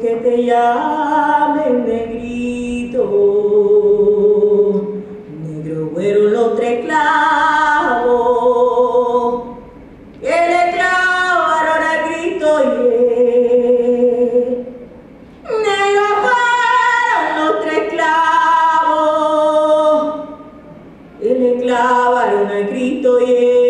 que te llamen negrito, negro güero los tres clavos que le clavaron a Cristo yeah. negro fueron los tres clavos que le clavaron a Cristo yeah.